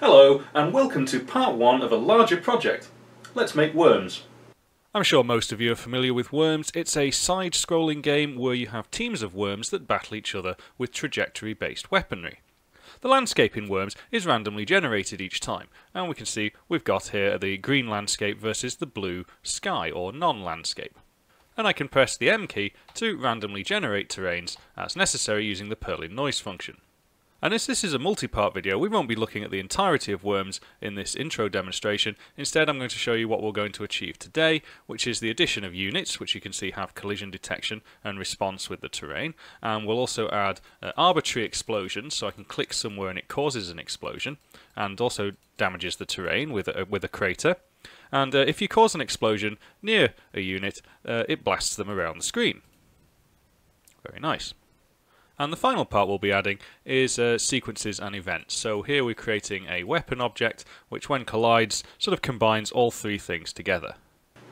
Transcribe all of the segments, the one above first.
Hello, and welcome to part one of a larger project. Let's make worms. I'm sure most of you are familiar with Worms. It's a side scrolling game where you have teams of worms that battle each other with trajectory based weaponry. The landscape in Worms is randomly generated each time, and we can see we've got here the green landscape versus the blue sky or non landscape. And I can press the M key to randomly generate terrains as necessary using the Perlin noise function. And as this is a multi-part video, we won't be looking at the entirety of Worms in this intro demonstration. Instead, I'm going to show you what we're going to achieve today, which is the addition of units, which you can see have collision detection and response with the terrain. And we'll also add uh, arbitrary explosions, so I can click somewhere and it causes an explosion, and also damages the terrain with a, with a crater. And uh, if you cause an explosion near a unit, uh, it blasts them around the screen. Very nice. And the final part we'll be adding is uh, sequences and events. So here we're creating a weapon object which when collides sort of combines all three things together.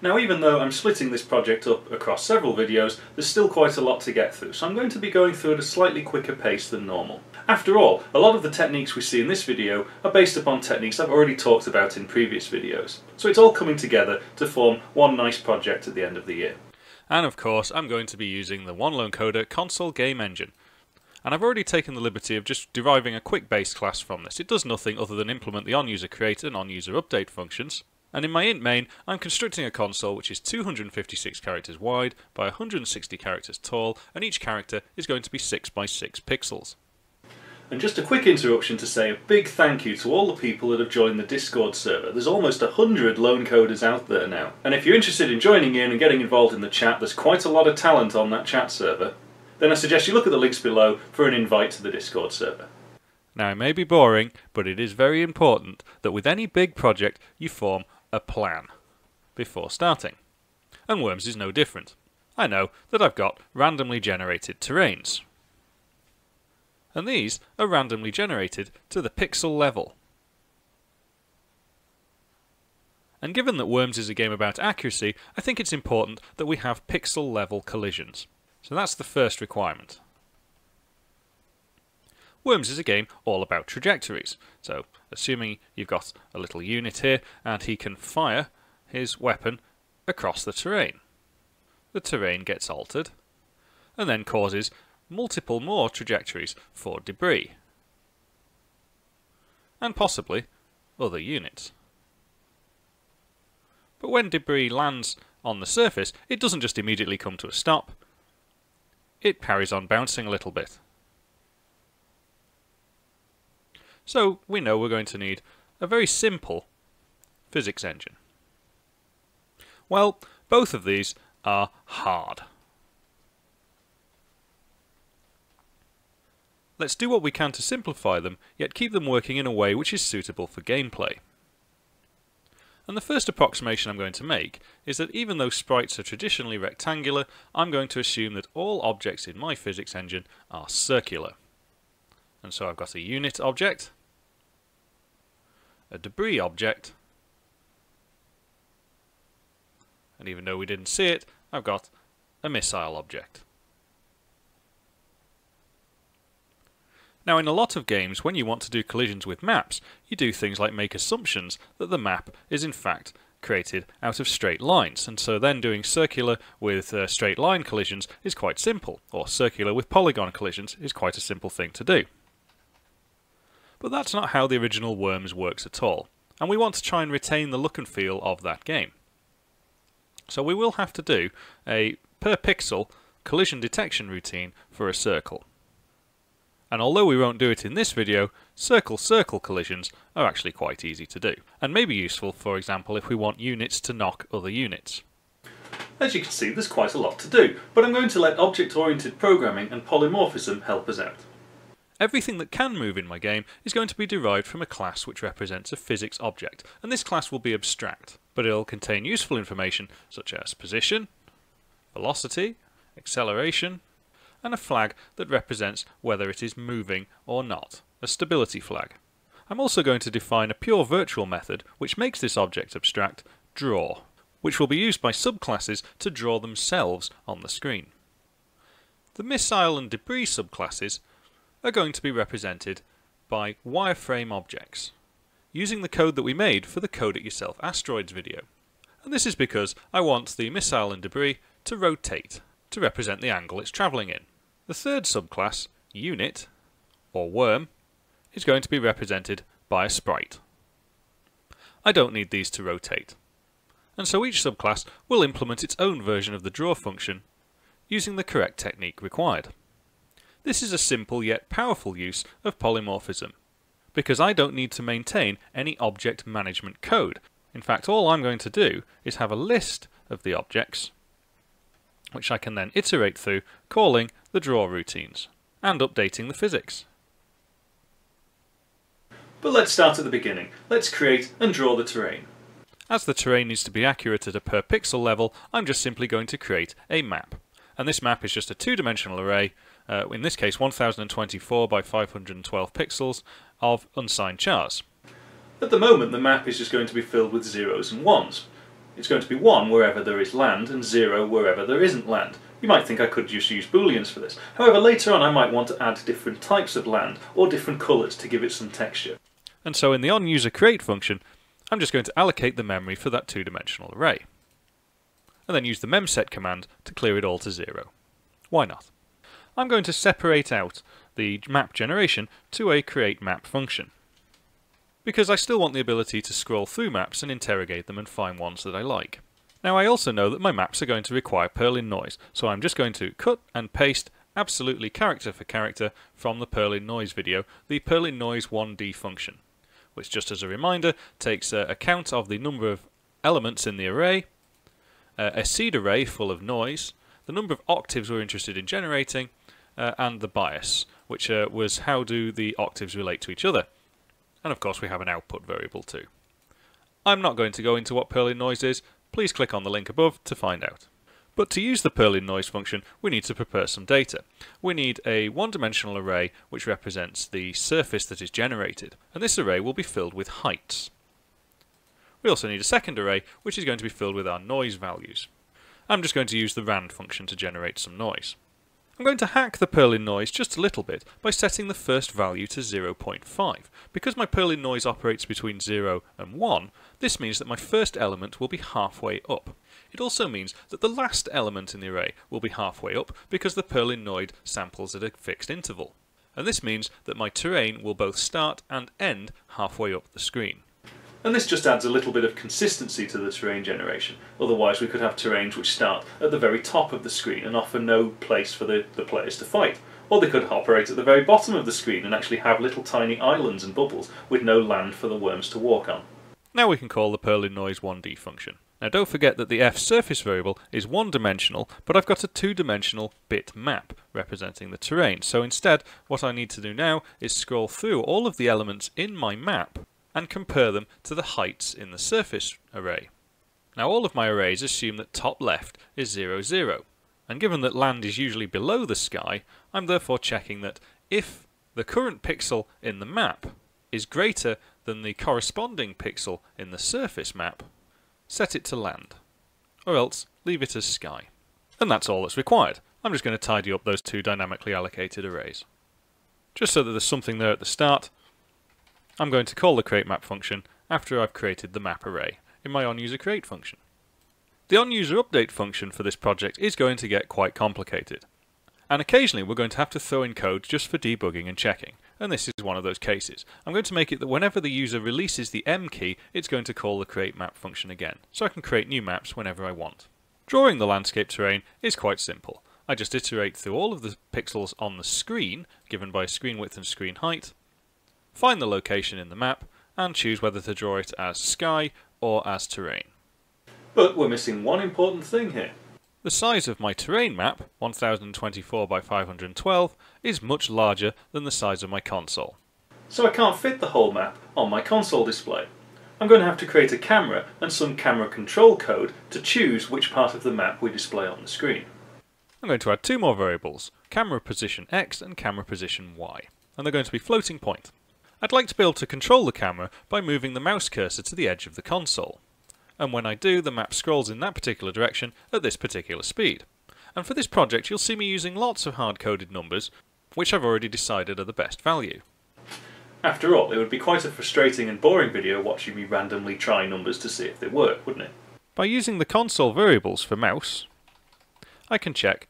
Now even though I'm splitting this project up across several videos, there's still quite a lot to get through, so I'm going to be going through at a slightly quicker pace than normal. After all, a lot of the techniques we see in this video are based upon techniques I've already talked about in previous videos, so it's all coming together to form one nice project at the end of the year. And of course, I'm going to be using the OneLoneCoder console game engine. And I've already taken the liberty of just deriving a quick base class from this. It does nothing other than implement the onUserCreate and onUserUpdate functions. And in my int main, I'm constructing a console which is 256 characters wide by 160 characters tall, and each character is going to be 6 by 6 pixels. And just a quick interruption to say a big thank you to all the people that have joined the Discord server. There's almost 100 lone coders out there now. And if you're interested in joining in and getting involved in the chat, there's quite a lot of talent on that chat server then I suggest you look at the links below for an invite to the Discord server. Now, it may be boring, but it is very important that with any big project you form a plan before starting. And Worms is no different. I know that I've got randomly generated terrains. And these are randomly generated to the pixel level. And given that Worms is a game about accuracy, I think it's important that we have pixel level collisions. So that's the first requirement. Worms is a game all about trajectories. So, assuming you've got a little unit here and he can fire his weapon across the terrain. The terrain gets altered and then causes multiple more trajectories for debris and possibly other units. But when debris lands on the surface, it doesn't just immediately come to a stop it carries on bouncing a little bit. So we know we're going to need a very simple physics engine. Well, both of these are hard. Let's do what we can to simplify them, yet keep them working in a way which is suitable for gameplay. And the first approximation I'm going to make is that even though sprites are traditionally rectangular, I'm going to assume that all objects in my physics engine are circular. And so I've got a unit object, a debris object, and even though we didn't see it, I've got a missile object. Now in a lot of games, when you want to do collisions with maps, you do things like make assumptions that the map is in fact created out of straight lines, and so then doing circular with uh, straight line collisions is quite simple, or circular with polygon collisions is quite a simple thing to do. But that's not how the original Worms works at all, and we want to try and retain the look and feel of that game. So we will have to do a per pixel collision detection routine for a circle. And although we won't do it in this video, circle-circle collisions are actually quite easy to do, and may be useful, for example, if we want units to knock other units. As you can see, there's quite a lot to do, but I'm going to let object-oriented programming and polymorphism help us out. Everything that can move in my game is going to be derived from a class which represents a physics object, and this class will be abstract, but it'll contain useful information such as position, velocity, acceleration, and a flag that represents whether it is moving or not, a stability flag. I'm also going to define a pure virtual method which makes this object abstract draw, which will be used by subclasses to draw themselves on the screen. The missile and debris subclasses are going to be represented by wireframe objects. using the code that we made for the Code It Yourself Asteroids video. And this is because I want the missile and debris to rotate to represent the angle it's travelling in. The third subclass, Unit, or Worm, is going to be represented by a sprite. I don't need these to rotate. And so each subclass will implement its own version of the draw function using the correct technique required. This is a simple yet powerful use of polymorphism, because I don't need to maintain any object management code. In fact, all I'm going to do is have a list of the objects, which I can then iterate through, calling the draw routines, and updating the physics. But let's start at the beginning. Let's create and draw the terrain. As the terrain needs to be accurate at a per pixel level, I'm just simply going to create a map. And this map is just a two-dimensional array, uh, in this case 1024 by 512 pixels, of unsigned chars. At the moment the map is just going to be filled with zeros and ones. It's going to be 1 wherever there is land and 0 wherever there isn't land. You might think I could just use booleans for this. However, later on I might want to add different types of land or different colours to give it some texture. And so in the onUserCreate function, I'm just going to allocate the memory for that two-dimensional array. And then use the memset command to clear it all to zero. Why not? I'm going to separate out the map generation to a create map function. Because I still want the ability to scroll through maps and interrogate them and find ones that I like. Now I also know that my maps are going to require Perlin noise, so I'm just going to cut and paste absolutely character for character from the Perlin noise video, the Perlin noise 1D function which just as a reminder takes account of the number of elements in the array, a seed array full of noise, the number of octaves we're interested in generating, uh, and the bias, which uh, was how do the octaves relate to each other. And of course we have an output variable too. I'm not going to go into what Perlin noise is, please click on the link above to find out. But to use the Perlin noise function, we need to prepare some data. We need a one-dimensional array which represents the surface that is generated, and this array will be filled with heights. We also need a second array which is going to be filled with our noise values. I'm just going to use the rand function to generate some noise. I'm going to hack the Perlin noise just a little bit by setting the first value to 0.5. Because my Perlin noise operates between 0 and 1, this means that my first element will be halfway up. It also means that the last element in the array will be halfway up because the Perlin noise samples at a fixed interval. And this means that my terrain will both start and end halfway up the screen. And this just adds a little bit of consistency to the terrain generation. Otherwise we could have terrains which start at the very top of the screen and offer no place for the, the players to fight. Or they could operate at the very bottom of the screen and actually have little tiny islands and bubbles with no land for the worms to walk on. Now we can call the Perlin noise 1D function. Now don't forget that the f surface variable is one dimensional, but I've got a two dimensional bit map representing the terrain. So instead, what I need to do now is scroll through all of the elements in my map and compare them to the heights in the surface array. Now all of my arrays assume that top left is 0, 0. And given that land is usually below the sky, I'm therefore checking that if the current pixel in the map is greater than the corresponding pixel in the surface map, set it to land. Or else, leave it as sky. And that's all that's required. I'm just going to tidy up those two dynamically allocated arrays. Just so that there's something there at the start, I'm going to call the createMap function after I've created the map array in my onUserCreate function. The onUserUpdate function for this project is going to get quite complicated. And occasionally we're going to have to throw in code just for debugging and checking and this is one of those cases. I'm going to make it that whenever the user releases the M key, it's going to call the create map function again, so I can create new maps whenever I want. Drawing the landscape terrain is quite simple. I just iterate through all of the pixels on the screen, given by screen width and screen height, find the location in the map, and choose whether to draw it as sky or as terrain. But we're missing one important thing here. The size of my terrain map, 1024 by 512, is much larger than the size of my console. So I can't fit the whole map on my console display. I'm going to have to create a camera and some camera control code to choose which part of the map we display on the screen. I'm going to add two more variables, camera position X and camera position Y, and they're going to be floating point. I'd like to be able to control the camera by moving the mouse cursor to the edge of the console and when I do, the map scrolls in that particular direction at this particular speed. And for this project, you'll see me using lots of hard-coded numbers, which I've already decided are the best value. After all, it would be quite a frustrating and boring video watching me randomly try numbers to see if they work, wouldn't it? By using the console variables for mouse, I can check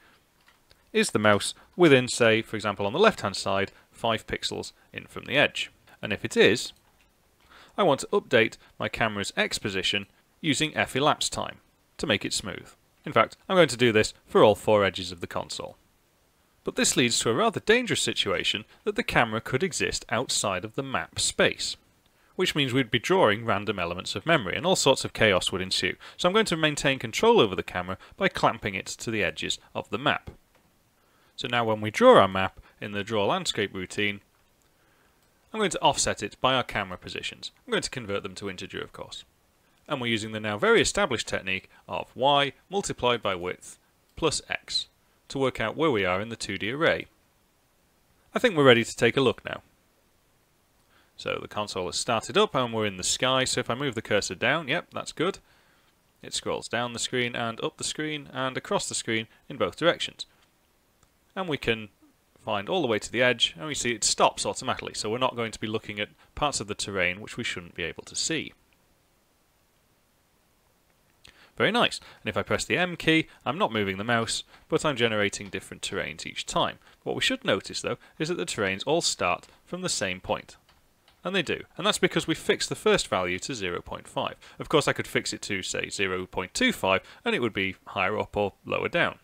is the mouse within, say, for example on the left hand side, 5 pixels in from the edge. And if it is, I want to update my camera's X position using F elapsed time to make it smooth. In fact, I'm going to do this for all four edges of the console. But this leads to a rather dangerous situation that the camera could exist outside of the map space, which means we'd be drawing random elements of memory and all sorts of chaos would ensue. So I'm going to maintain control over the camera by clamping it to the edges of the map. So now when we draw our map in the draw landscape routine, I'm going to offset it by our camera positions. I'm going to convert them to integer of course and we're using the now very established technique of y multiplied by width plus x to work out where we are in the 2D array. I think we're ready to take a look now. So the console has started up and we're in the sky, so if I move the cursor down, yep, that's good. It scrolls down the screen and up the screen and across the screen in both directions. And we can find all the way to the edge and we see it stops automatically, so we're not going to be looking at parts of the terrain which we shouldn't be able to see. Very nice. And if I press the M key, I'm not moving the mouse, but I'm generating different terrains each time. What we should notice, though, is that the terrains all start from the same point. And they do. And that's because we fixed the first value to 0.5. Of course, I could fix it to, say, 0.25, and it would be higher up or lower down.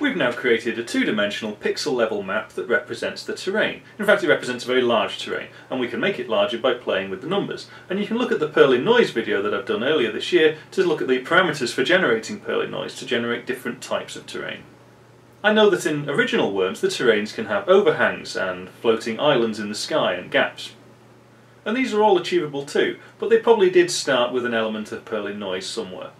We've now created a two-dimensional pixel-level map that represents the terrain. In fact, it represents a very large terrain, and we can make it larger by playing with the numbers. And you can look at the Perlin noise video that I've done earlier this year to look at the parameters for generating Perlin noise to generate different types of terrain. I know that in original Worms the terrains can have overhangs and floating islands in the sky and gaps. And these are all achievable too, but they probably did start with an element of Perlin noise somewhere.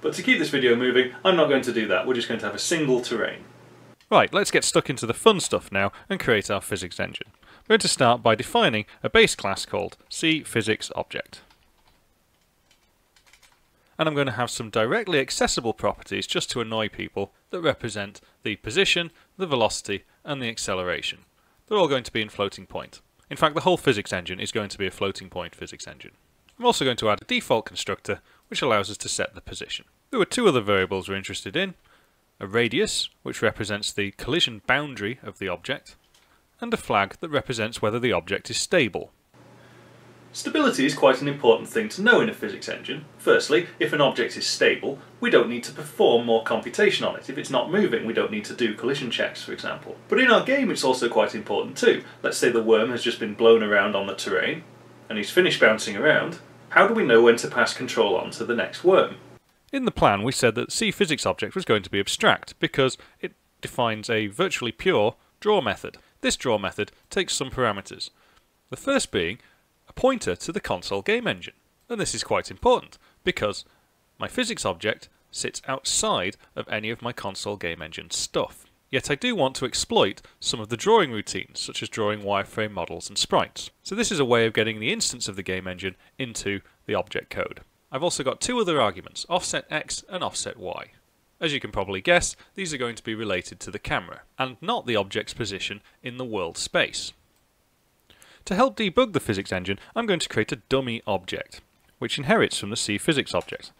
But to keep this video moving, I'm not going to do that. We're just going to have a single terrain. Right, let's get stuck into the fun stuff now and create our physics engine. We're going to start by defining a base class called CPhysicsObject. And I'm going to have some directly accessible properties just to annoy people that represent the position, the velocity and the acceleration. They're all going to be in floating point. In fact, the whole physics engine is going to be a floating point physics engine. I'm also going to add a default constructor which allows us to set the position. There were two other variables we're interested in, a radius, which represents the collision boundary of the object, and a flag that represents whether the object is stable. Stability is quite an important thing to know in a physics engine. Firstly, if an object is stable, we don't need to perform more computation on it. If it's not moving, we don't need to do collision checks, for example. But in our game it's also quite important too. Let's say the worm has just been blown around on the terrain, and he's finished bouncing around, how do we know when to pass control on to the next worm? In the plan we said that C physics object was going to be abstract because it defines a virtually pure draw method. This draw method takes some parameters. The first being a pointer to the console game engine. And this is quite important because my physics object sits outside of any of my console game engine stuff. Yet I do want to exploit some of the drawing routines, such as drawing wireframe models and sprites. So this is a way of getting the instance of the game engine into the object code. I've also got two other arguments, offset x and offset y. As you can probably guess, these are going to be related to the camera, and not the object's position in the world space. To help debug the physics engine, I'm going to create a dummy object, which inherits from the CPhysicsObject.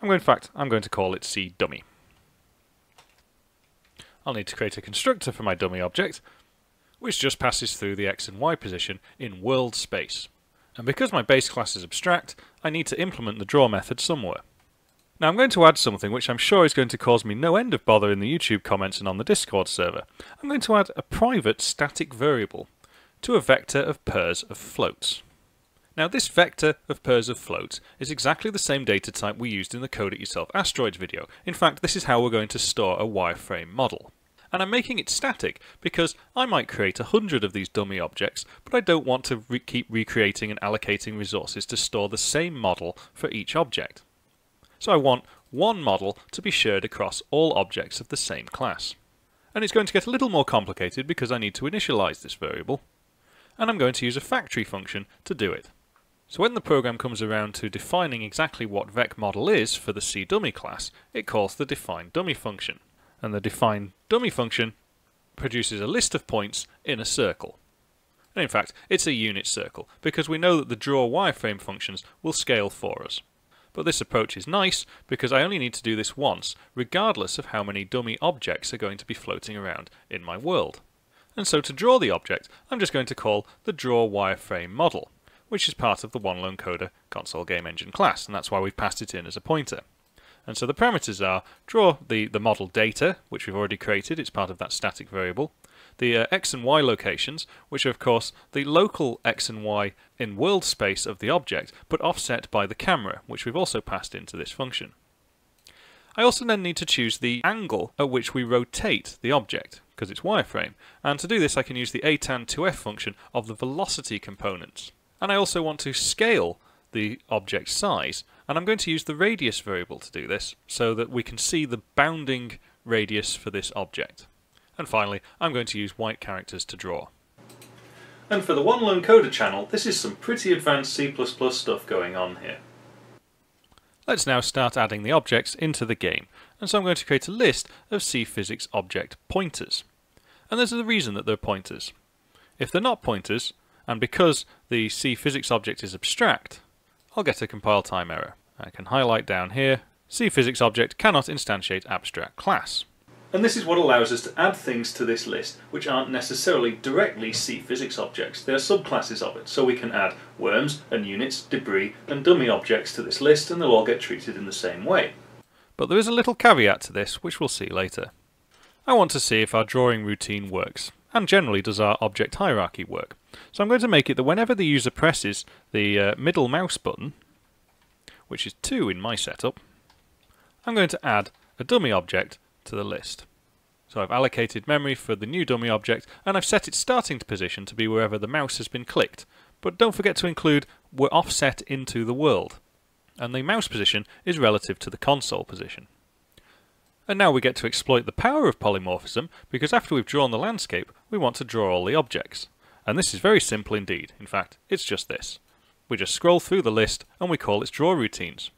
I'm going, in fact, I'm going to call it CDummy. I'll need to create a constructor for my dummy object, which just passes through the x and y position in world space. And because my base class is abstract, I need to implement the draw method somewhere. Now I'm going to add something which I'm sure is going to cause me no end of bother in the YouTube comments and on the Discord server. I'm going to add a private static variable to a vector of pairs of floats. Now this vector of pairs of floats is exactly the same data type we used in the Code It Yourself Asteroids video. In fact, this is how we're going to store a wireframe model. And I'm making it static because I might create a hundred of these dummy objects, but I don't want to re keep recreating and allocating resources to store the same model for each object. So I want one model to be shared across all objects of the same class. And it's going to get a little more complicated because I need to initialize this variable, and I'm going to use a factory function to do it. So when the program comes around to defining exactly what VecModel is for the CDummy class, it calls the defineDummy function. And the defineDummy function produces a list of points in a circle. And in fact, it's a unit circle, because we know that the draw wireframe functions will scale for us. But this approach is nice because I only need to do this once, regardless of how many dummy objects are going to be floating around in my world. And so to draw the object, I'm just going to call the draw wireframe model, which is part of the OneLoneCoder console game engine class, and that's why we've passed it in as a pointer. And so the parameters are draw the, the model data, which we've already created, it's part of that static variable, the uh, x and y locations, which are of course the local x and y in world space of the object, but offset by the camera, which we've also passed into this function. I also then need to choose the angle at which we rotate the object, because it's wireframe, and to do this I can use the atan2f function of the velocity components. And I also want to scale the object size, and I'm going to use the radius variable to do this, so that we can see the bounding radius for this object. And finally, I'm going to use white characters to draw. And for the One Lone Coder channel, this is some pretty advanced C++ stuff going on here. Let's now start adding the objects into the game, and so I'm going to create a list of C physics object pointers. And there's a reason that they're pointers. If they're not pointers, and because the C physics object is abstract, I'll get a compile time error. I can highlight down here, C physics object cannot instantiate abstract class. And this is what allows us to add things to this list which aren't necessarily directly C physics objects. They are subclasses of it, so we can add worms and units, debris and dummy objects to this list and they'll all get treated in the same way. But there is a little caveat to this, which we'll see later. I want to see if our drawing routine works, and generally does our object hierarchy work. So I'm going to make it that whenever the user presses the uh, middle mouse button, which is 2 in my setup, I'm going to add a dummy object to the list. So I've allocated memory for the new dummy object and I've set its starting position to be wherever the mouse has been clicked. But don't forget to include we're offset into the world. And the mouse position is relative to the console position. And now we get to exploit the power of polymorphism because after we've drawn the landscape we want to draw all the objects. And this is very simple indeed. In fact, it's just this. We just scroll through the list and we call its draw routines.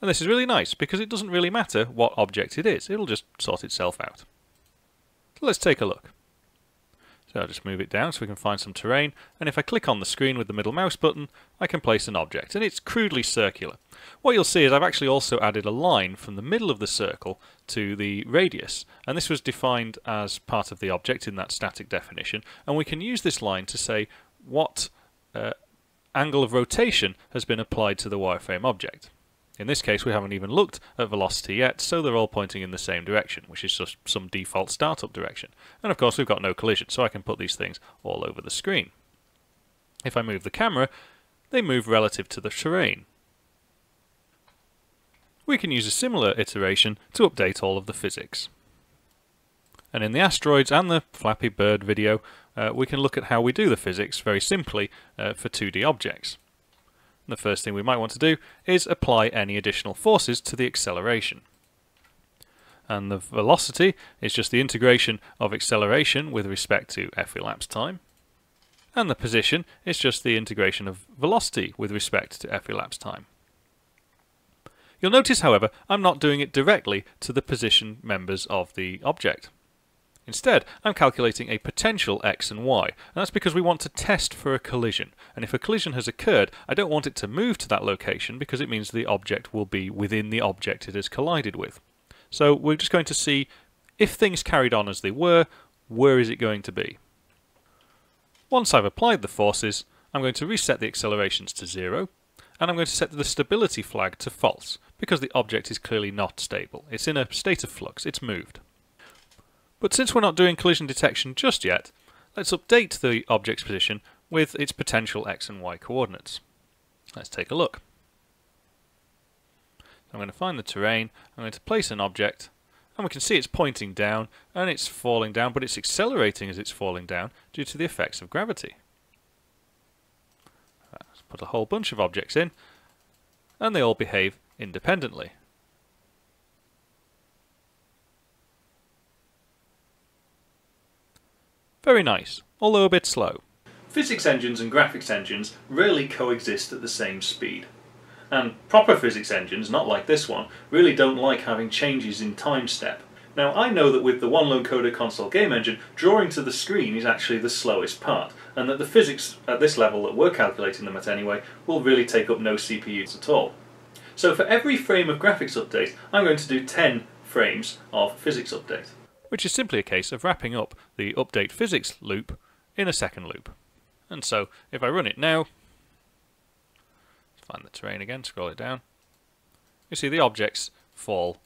And this is really nice because it doesn't really matter what object it is, it'll just sort itself out. So let's take a look. So I'll just move it down so we can find some terrain, and if I click on the screen with the middle mouse button, I can place an object, and it's crudely circular. What you'll see is I've actually also added a line from the middle of the circle to the radius, and this was defined as part of the object in that static definition, and we can use this line to say what uh, angle of rotation has been applied to the wireframe object. In this case, we haven't even looked at velocity yet, so they're all pointing in the same direction, which is just some default startup direction. And of course, we've got no collision, so I can put these things all over the screen. If I move the camera, they move relative to the terrain. We can use a similar iteration to update all of the physics. And in the asteroids and the Flappy Bird video, uh, we can look at how we do the physics very simply uh, for 2D objects the first thing we might want to do is apply any additional forces to the acceleration. And the velocity is just the integration of acceleration with respect to f elapsed time. And the position is just the integration of velocity with respect to f elapsed time. You'll notice, however, I'm not doing it directly to the position members of the object. Instead, I'm calculating a potential x and y, and that's because we want to test for a collision. And if a collision has occurred, I don't want it to move to that location because it means the object will be within the object it has collided with. So we're just going to see if things carried on as they were, where is it going to be? Once I've applied the forces, I'm going to reset the accelerations to zero, and I'm going to set the stability flag to false, because the object is clearly not stable. It's in a state of flux, it's moved. But since we're not doing collision detection just yet, let's update the object's position with its potential x and y coordinates. Let's take a look. I'm going to find the terrain, I'm going to place an object, and we can see it's pointing down, and it's falling down, but it's accelerating as it's falling down due to the effects of gravity. Let's put a whole bunch of objects in, and they all behave independently. Very nice, although a bit slow. Physics engines and graphics engines rarely coexist at the same speed. And proper physics engines, not like this one, really don't like having changes in time step. Now I know that with the OneLoneCoder console game engine, drawing to the screen is actually the slowest part, and that the physics at this level that we're calculating them at anyway will really take up no CPUs at all. So for every frame of graphics update, I'm going to do 10 frames of physics update. Which is simply a case of wrapping up the update physics loop in a second loop. And so if I run it now, find the terrain again, scroll it down, you see the objects fall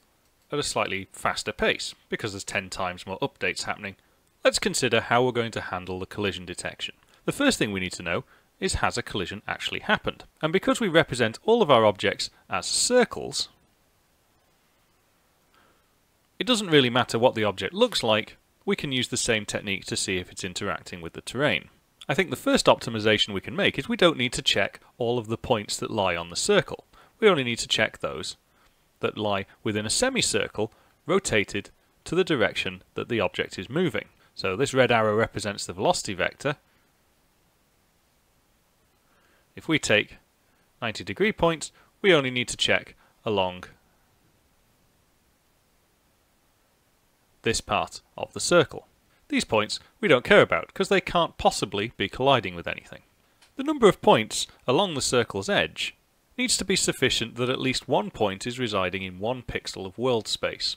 at a slightly faster pace because there's 10 times more updates happening. Let's consider how we're going to handle the collision detection. The first thing we need to know is has a collision actually happened? And because we represent all of our objects as circles, it doesn't really matter what the object looks like, we can use the same technique to see if it's interacting with the terrain. I think the first optimization we can make is we don't need to check all of the points that lie on the circle. We only need to check those that lie within a semicircle rotated to the direction that the object is moving. So this red arrow represents the velocity vector. If we take 90 degree points, we only need to check along this part of the circle. These points we don't care about because they can't possibly be colliding with anything. The number of points along the circle's edge needs to be sufficient that at least one point is residing in one pixel of world space.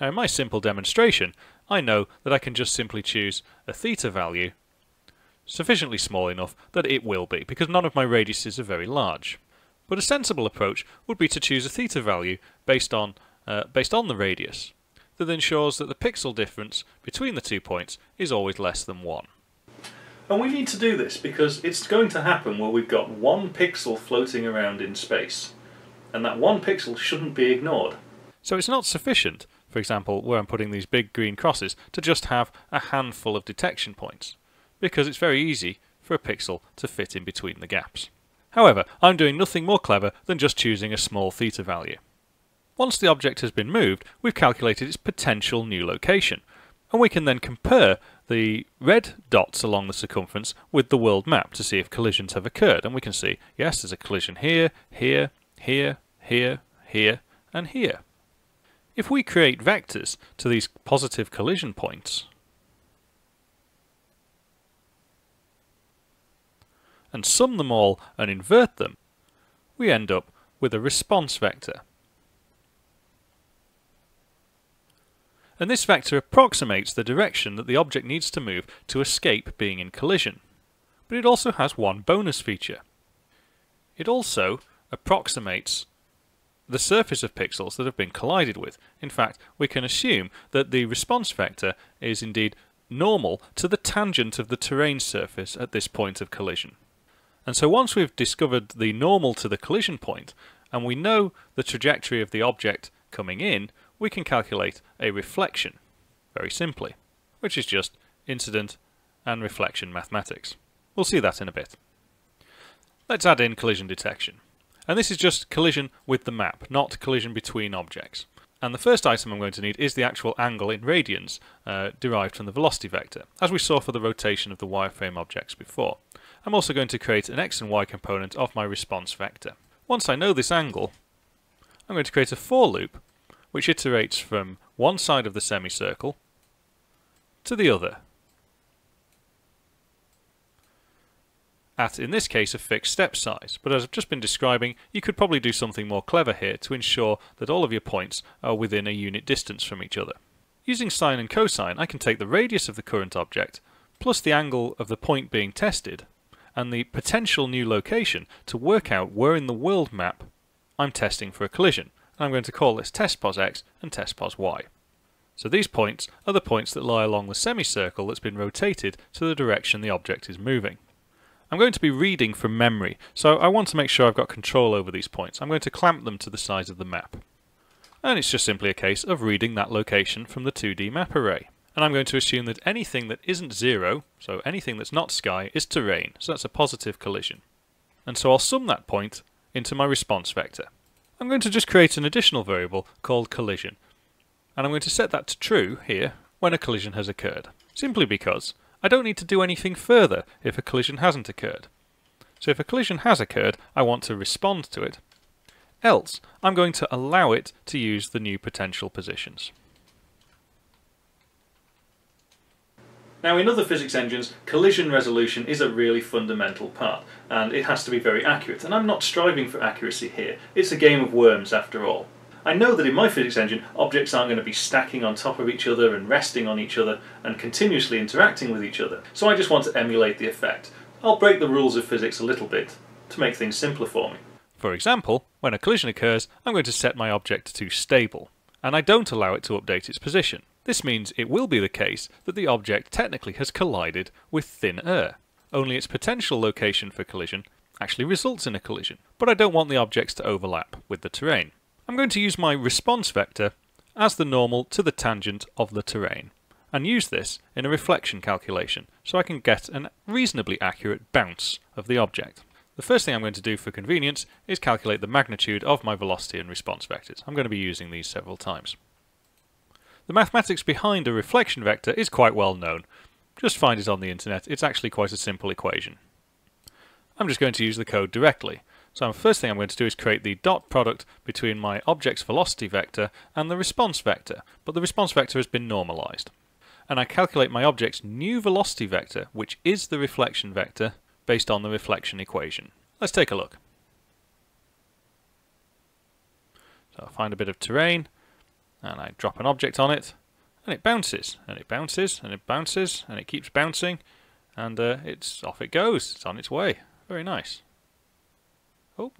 Now in my simple demonstration, I know that I can just simply choose a theta value sufficiently small enough that it will be, because none of my radiuses are very large. But a sensible approach would be to choose a theta value based on, uh, based on the radius that ensures that the pixel difference between the two points is always less than 1. And we need to do this because it's going to happen where we've got one pixel floating around in space. And that one pixel shouldn't be ignored. So it's not sufficient, for example, where I'm putting these big green crosses, to just have a handful of detection points, because it's very easy for a pixel to fit in between the gaps. However, I'm doing nothing more clever than just choosing a small theta value. Once the object has been moved, we've calculated its potential new location, and we can then compare the red dots along the circumference with the world map to see if collisions have occurred. And we can see, yes, there's a collision here, here, here, here, here, and here. If we create vectors to these positive collision points, and sum them all and invert them, we end up with a response vector. And this vector approximates the direction that the object needs to move to escape being in collision. But it also has one bonus feature. It also approximates the surface of pixels that have been collided with. In fact, we can assume that the response vector is indeed normal to the tangent of the terrain surface at this point of collision. And so once we've discovered the normal to the collision point, and we know the trajectory of the object coming in, we can calculate a reflection, very simply, which is just incident and reflection mathematics. We'll see that in a bit. Let's add in collision detection. And this is just collision with the map, not collision between objects. And the first item I'm going to need is the actual angle in radians uh, derived from the velocity vector, as we saw for the rotation of the wireframe objects before. I'm also going to create an x and y component of my response vector. Once I know this angle, I'm going to create a for loop which iterates from one side of the semicircle to the other. At, in this case, a fixed step size, but as I've just been describing, you could probably do something more clever here to ensure that all of your points are within a unit distance from each other. Using sine and cosine, I can take the radius of the current object, plus the angle of the point being tested, and the potential new location to work out where in the world map I'm testing for a collision, and I'm going to call this test pos x and test pos y. So these points are the points that lie along the semicircle that's been rotated to the direction the object is moving. I'm going to be reading from memory, so I want to make sure I've got control over these points. I'm going to clamp them to the size of the map. And it's just simply a case of reading that location from the 2D map array. And I'm going to assume that anything that isn't zero, so anything that's not sky, is terrain, so that's a positive collision. And so I'll sum that point into my response vector. I'm going to just create an additional variable called collision. And I'm going to set that to true here when a collision has occurred. Simply because I don't need to do anything further if a collision hasn't occurred. So if a collision has occurred, I want to respond to it. Else, I'm going to allow it to use the new potential positions. Now in other physics engines, collision resolution is a really fundamental part, and it has to be very accurate, and I'm not striving for accuracy here. It's a game of worms after all. I know that in my physics engine, objects aren't going to be stacking on top of each other and resting on each other and continuously interacting with each other, so I just want to emulate the effect. I'll break the rules of physics a little bit to make things simpler for me. For example, when a collision occurs, I'm going to set my object to stable, and I don't allow it to update its position. This means it will be the case that the object technically has collided with thin air, only its potential location for collision actually results in a collision, but I don't want the objects to overlap with the terrain. I'm going to use my response vector as the normal to the tangent of the terrain, and use this in a reflection calculation so I can get a reasonably accurate bounce of the object. The first thing I'm going to do for convenience is calculate the magnitude of my velocity and response vectors. I'm going to be using these several times. The mathematics behind a reflection vector is quite well known. Just find it on the internet, it's actually quite a simple equation. I'm just going to use the code directly. So the first thing I'm going to do is create the dot product between my object's velocity vector and the response vector, but the response vector has been normalized. And I calculate my object's new velocity vector, which is the reflection vector, based on the reflection equation. Let's take a look. So I'll find a bit of terrain, and I drop an object on it and it bounces and it bounces and it bounces and it keeps bouncing and uh, it's off it goes. It's on its way. Very nice. Oh.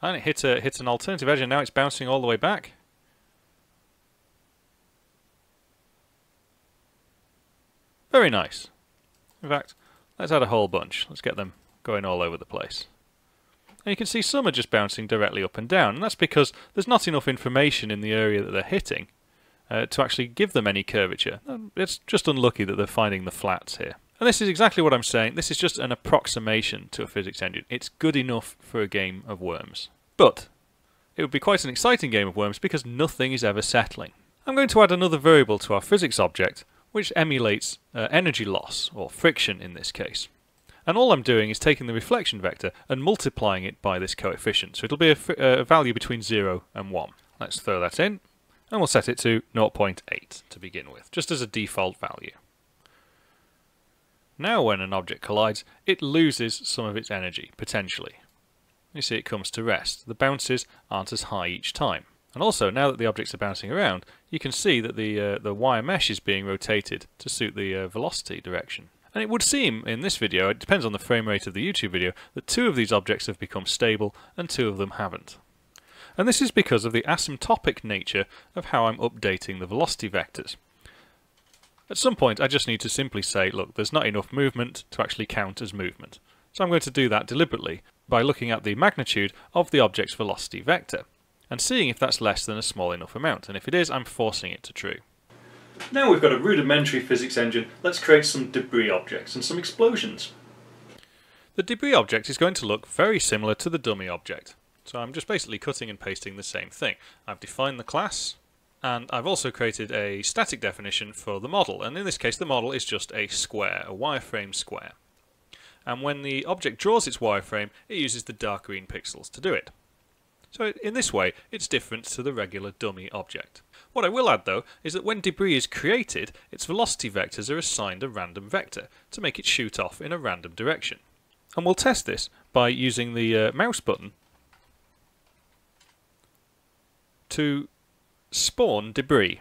And it hits a hits an alternative edge and now it's bouncing all the way back. Very nice. In fact let's add a whole bunch. Let's get them going all over the place and you can see some are just bouncing directly up and down, and that's because there's not enough information in the area that they're hitting uh, to actually give them any curvature. It's just unlucky that they're finding the flats here. And this is exactly what I'm saying. This is just an approximation to a physics engine. It's good enough for a game of worms. But it would be quite an exciting game of worms because nothing is ever settling. I'm going to add another variable to our physics object, which emulates uh, energy loss, or friction in this case. And all I'm doing is taking the reflection vector and multiplying it by this coefficient. So it'll be a, a value between 0 and 1. Let's throw that in. And we'll set it to 0.8 to begin with, just as a default value. Now when an object collides, it loses some of its energy, potentially. You see it comes to rest. The bounces aren't as high each time. And also, now that the objects are bouncing around, you can see that the, uh, the wire mesh is being rotated to suit the uh, velocity direction. And it would seem in this video, it depends on the frame rate of the YouTube video, that two of these objects have become stable and two of them haven't. And this is because of the asymptotic nature of how I'm updating the velocity vectors. At some point I just need to simply say, look, there's not enough movement to actually count as movement. So I'm going to do that deliberately by looking at the magnitude of the object's velocity vector and seeing if that's less than a small enough amount, and if it is, I'm forcing it to true. Now we've got a rudimentary physics engine, let's create some debris objects and some explosions. The debris object is going to look very similar to the dummy object. So I'm just basically cutting and pasting the same thing. I've defined the class, and I've also created a static definition for the model. And in this case, the model is just a square, a wireframe square. And when the object draws its wireframe, it uses the dark green pixels to do it. So in this way, it's different to the regular dummy object. What I will add though is that when debris is created, its velocity vectors are assigned a random vector to make it shoot off in a random direction. And we'll test this by using the uh, mouse button to spawn debris.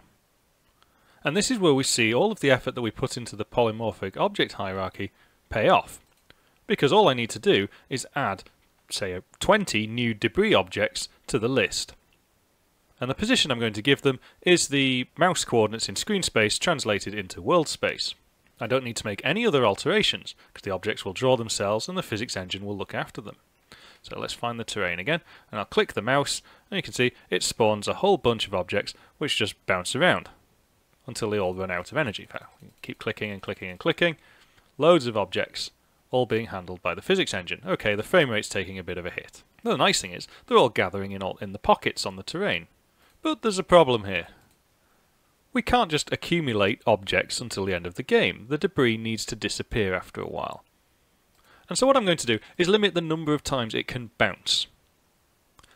And this is where we see all of the effort that we put into the polymorphic object hierarchy pay off. Because all I need to do is add, say, 20 new debris objects to the list and the position I'm going to give them is the mouse coordinates in screen space translated into world space. I don't need to make any other alterations because the objects will draw themselves and the physics engine will look after them. So let's find the terrain again and I'll click the mouse and you can see it spawns a whole bunch of objects which just bounce around until they all run out of energy. Keep clicking and clicking and clicking. Loads of objects all being handled by the physics engine. Okay, the frame rate's taking a bit of a hit. The nice thing is they're all gathering in all in the pockets on the terrain. But there's a problem here. We can't just accumulate objects until the end of the game. The debris needs to disappear after a while. And so what I'm going to do is limit the number of times it can bounce.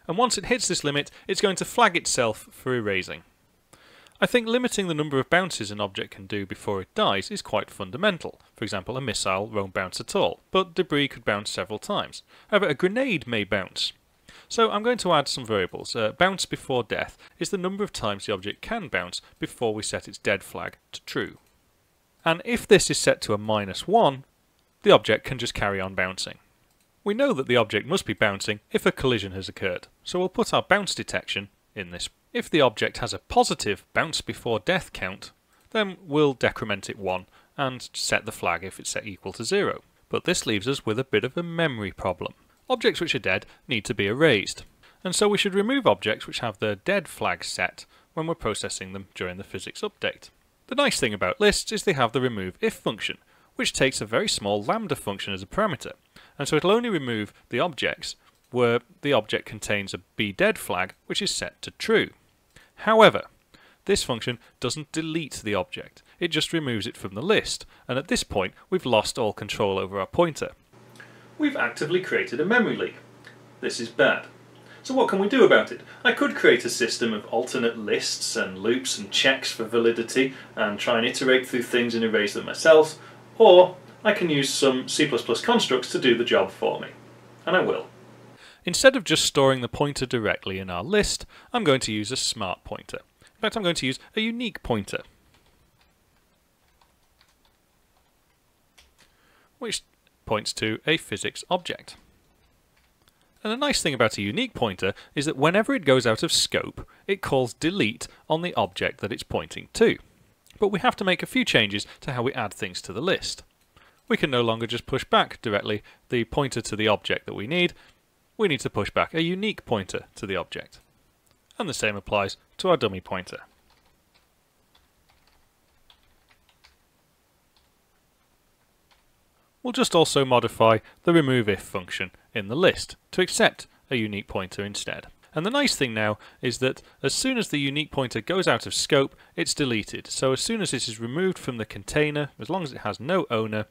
And once it hits this limit, it's going to flag itself for erasing. I think limiting the number of bounces an object can do before it dies is quite fundamental. For example, a missile won't bounce at all, but debris could bounce several times. However, a grenade may bounce. So I'm going to add some variables. Uh, bounce before death is the number of times the object can bounce before we set its dead flag to true. And if this is set to a minus 1, the object can just carry on bouncing. We know that the object must be bouncing if a collision has occurred, so we'll put our bounce detection in this. If the object has a positive bounce before death count, then we'll decrement it 1 and set the flag if it's set equal to 0. But this leaves us with a bit of a memory problem. Objects which are dead need to be erased, and so we should remove objects which have their dead flag set when we're processing them during the physics update. The nice thing about lists is they have the remove if function, which takes a very small lambda function as a parameter, and so it'll only remove the objects where the object contains a bdead flag which is set to true. However, this function doesn't delete the object, it just removes it from the list, and at this point we've lost all control over our pointer. We've actively created a memory leak. This is bad. So what can we do about it? I could create a system of alternate lists and loops and checks for validity and try and iterate through things and erase them myself, or I can use some C++ constructs to do the job for me. And I will. Instead of just storing the pointer directly in our list, I'm going to use a smart pointer. In fact, I'm going to use a unique pointer. Which points to a physics object. And the nice thing about a unique pointer is that whenever it goes out of scope, it calls delete on the object that it's pointing to. But we have to make a few changes to how we add things to the list we can no longer just push back directly the pointer to the object that we need. We need to push back a unique pointer to the object. And the same applies to our dummy pointer. We'll just also modify the remove if function in the list to accept a unique pointer instead. And the nice thing now is that as soon as the unique pointer goes out of scope, it's deleted. So as soon as it is removed from the container, as long as it has no owner,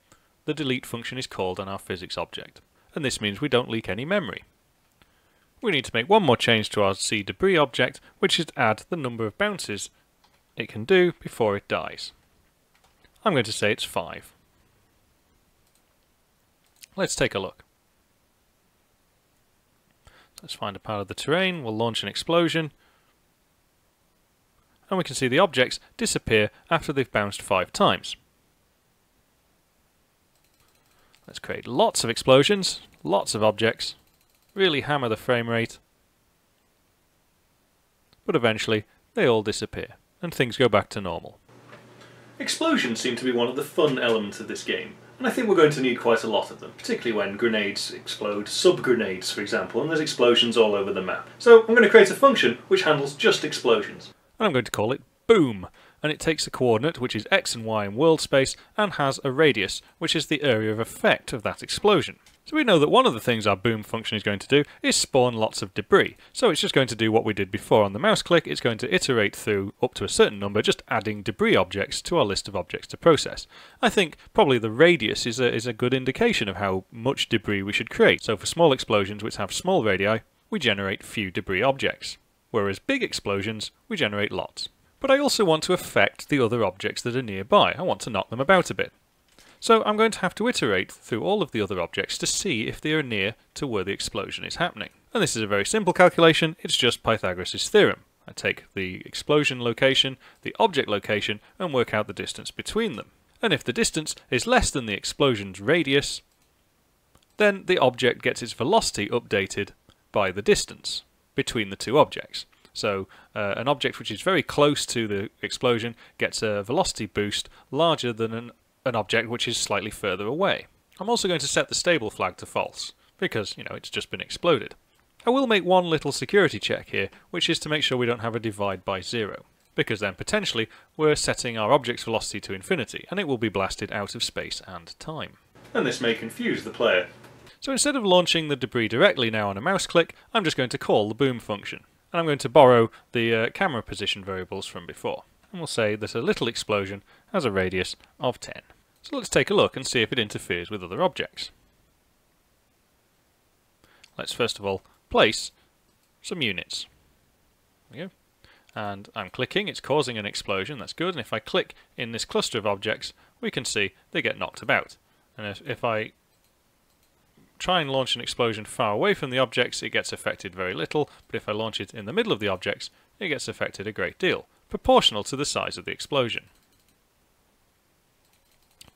the delete function is called on our physics object, and this means we don't leak any memory. We need to make one more change to our C debris object, which is to add the number of bounces it can do before it dies. I'm going to say it's 5. Let's take a look. Let's find a part of the terrain, we'll launch an explosion, and we can see the objects disappear after they've bounced 5 times. Let's create lots of explosions, lots of objects, really hammer the frame rate, but eventually they all disappear and things go back to normal. Explosions seem to be one of the fun elements of this game, and I think we're going to need quite a lot of them, particularly when grenades explode, sub-grenades for example, and there's explosions all over the map. So I'm going to create a function which handles just explosions. And I'm going to call it Boom, and it takes a coordinate which is x and y in world space and has a radius which is the area of effect of that explosion. So we know that one of the things our boom function is going to do is spawn lots of debris. So it's just going to do what we did before on the mouse click, it's going to iterate through up to a certain number, just adding debris objects to our list of objects to process. I think probably the radius is a, is a good indication of how much debris we should create. So for small explosions which have small radii, we generate few debris objects. Whereas big explosions, we generate lots but I also want to affect the other objects that are nearby. I want to knock them about a bit. So I'm going to have to iterate through all of the other objects to see if they are near to where the explosion is happening. And this is a very simple calculation, it's just Pythagoras' theorem. I take the explosion location, the object location, and work out the distance between them. And if the distance is less than the explosion's radius, then the object gets its velocity updated by the distance between the two objects. So uh, an object which is very close to the explosion gets a velocity boost larger than an, an object which is slightly further away. I'm also going to set the stable flag to false, because, you know, it's just been exploded. I will make one little security check here, which is to make sure we don't have a divide by zero, because then potentially we're setting our object's velocity to infinity, and it will be blasted out of space and time. And this may confuse the player. So instead of launching the debris directly now on a mouse click, I'm just going to call the boom function and I'm going to borrow the uh, camera position variables from before. And we'll say that a little explosion has a radius of 10. So let's take a look and see if it interferes with other objects. Let's first of all place some units. There we go. and I'm clicking, it's causing an explosion, that's good. And if I click in this cluster of objects, we can see they get knocked about. And if, if I try and launch an explosion far away from the objects, it gets affected very little, but if I launch it in the middle of the objects, it gets affected a great deal, proportional to the size of the explosion.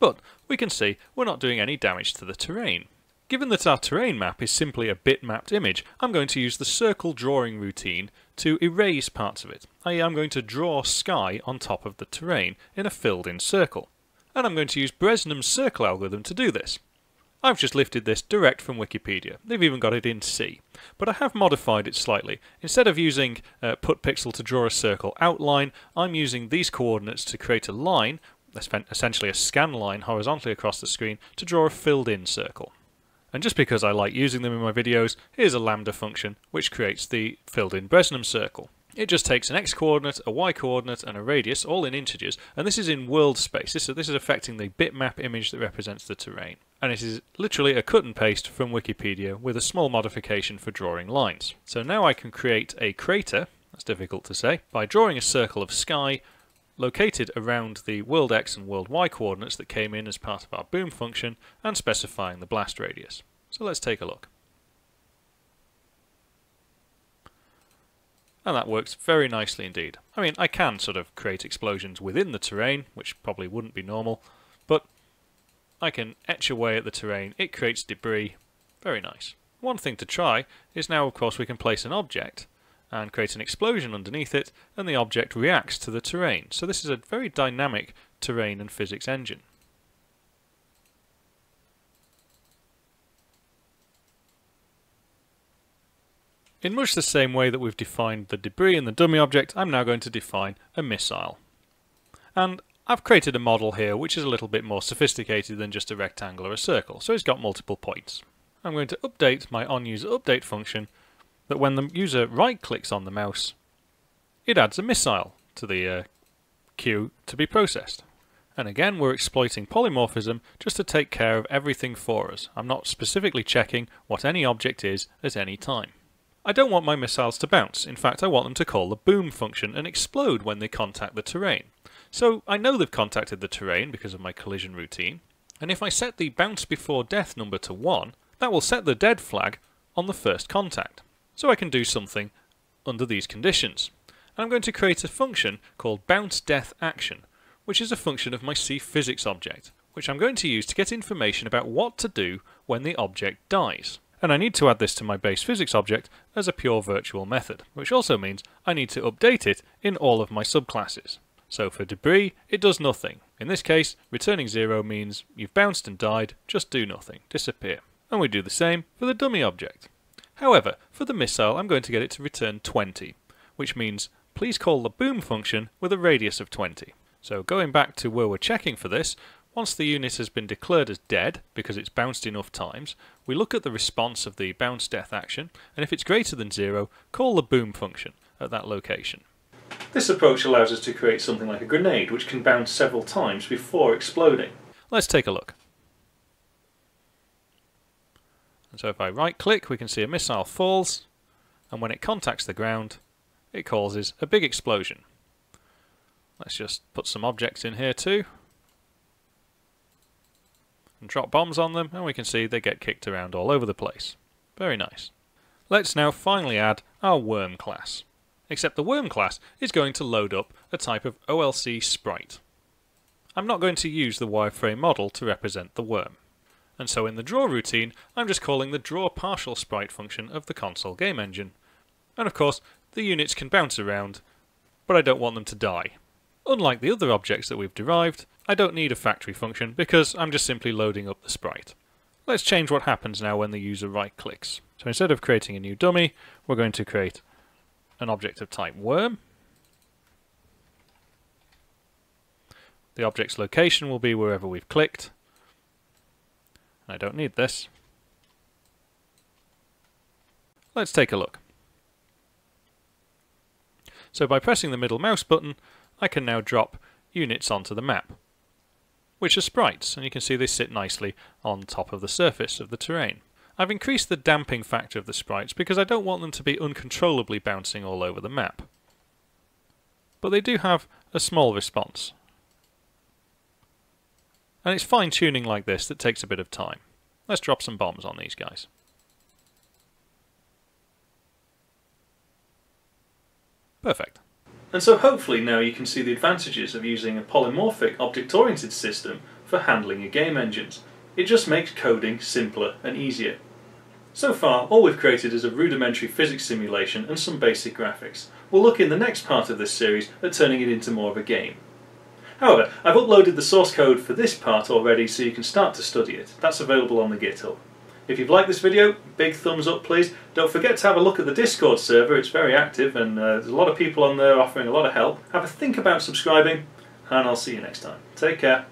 But we can see we're not doing any damage to the terrain. Given that our terrain map is simply a bitmapped image, I'm going to use the circle drawing routine to erase parts of it, i.e. I'm going to draw sky on top of the terrain in a filled in circle. And I'm going to use Bresenham's circle algorithm to do this. I've just lifted this direct from Wikipedia. They've even got it in C. But I have modified it slightly. Instead of using uh, put pixel to draw a circle outline, I'm using these coordinates to create a line, essentially a scan line horizontally across the screen, to draw a filled in circle. And just because I like using them in my videos, here's a lambda function which creates the filled in Bresenham circle. It just takes an x coordinate, a y coordinate, and a radius, all in integers, and this is in world space. So this is affecting the bitmap image that represents the terrain. And it is literally a cut and paste from Wikipedia with a small modification for drawing lines. So now I can create a crater, that's difficult to say, by drawing a circle of sky located around the world x and world y coordinates that came in as part of our boom function and specifying the blast radius. So let's take a look. And that works very nicely indeed. I mean, I can sort of create explosions within the terrain, which probably wouldn't be normal, but I can etch away at the terrain, it creates debris, very nice. One thing to try is now of course we can place an object and create an explosion underneath it, and the object reacts to the terrain. So this is a very dynamic terrain and physics engine. In much the same way that we've defined the debris in the dummy object, I'm now going to define a missile. And I've created a model here which is a little bit more sophisticated than just a rectangle or a circle, so it's got multiple points. I'm going to update my onUserUpdate function that when the user right clicks on the mouse, it adds a missile to the uh, queue to be processed. And again, we're exploiting polymorphism just to take care of everything for us. I'm not specifically checking what any object is at any time. I don't want my missiles to bounce. In fact, I want them to call the boom function and explode when they contact the terrain. So I know they've contacted the terrain because of my collision routine. And if I set the bounce before death number to 1, that will set the dead flag on the first contact. So I can do something under these conditions. And I'm going to create a function called bounce death action, which is a function of my C physics object, which I'm going to use to get information about what to do when the object dies. And I need to add this to my base physics object as a pure virtual method, which also means I need to update it in all of my subclasses. So for debris, it does nothing. In this case, returning zero means you've bounced and died, just do nothing, disappear. And we do the same for the dummy object. However, for the missile I'm going to get it to return 20, which means please call the boom function with a radius of 20. So going back to where we're checking for this, once the unit has been declared as dead, because it's bounced enough times, we look at the response of the bounce death action, and if it's greater than zero, call the boom function at that location. This approach allows us to create something like a grenade, which can bounce several times before exploding. Let's take a look. And so if I right click, we can see a missile falls, and when it contacts the ground, it causes a big explosion. Let's just put some objects in here too. And drop bombs on them, and we can see they get kicked around all over the place. Very nice. Let's now finally add our worm class. Except the worm class is going to load up a type of OLC sprite. I'm not going to use the wireframe model to represent the worm. And so in the draw routine, I'm just calling the draw partial sprite function of the console game engine. And of course, the units can bounce around, but I don't want them to die. Unlike the other objects that we've derived, I don't need a factory function because I'm just simply loading up the sprite. Let's change what happens now when the user right clicks. So instead of creating a new dummy, we're going to create an object of type worm. The object's location will be wherever we've clicked, I don't need this. Let's take a look. So by pressing the middle mouse button, I can now drop units onto the map, which are sprites, and you can see they sit nicely on top of the surface of the terrain. I've increased the damping factor of the sprites because I don't want them to be uncontrollably bouncing all over the map. but they do have a small response. And it's fine tuning like this that takes a bit of time. Let's drop some bombs on these guys. Perfect. And so hopefully now you can see the advantages of using a polymorphic object-oriented system for handling your game engines. It just makes coding simpler and easier. So far, all we've created is a rudimentary physics simulation and some basic graphics. We'll look in the next part of this series at turning it into more of a game. However, I've uploaded the source code for this part already so you can start to study it. That's available on the GitHub. If you've liked this video, big thumbs up please. Don't forget to have a look at the Discord server, it's very active and uh, there's a lot of people on there offering a lot of help. Have a think about subscribing and I'll see you next time. Take care.